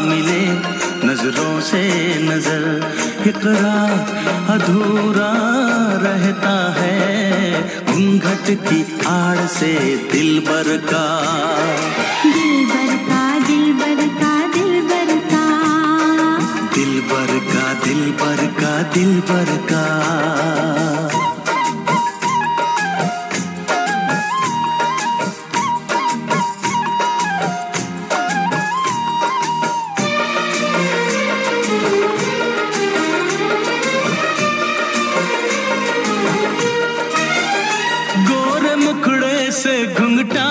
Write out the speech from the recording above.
मिले नज़रों से नज़र इकरार अधूरा रहता है घूंघट की आड़ से दिल का दिल का दिल का दिल बर का दिल बर का दिल बर का दिल बर का से घुंघटा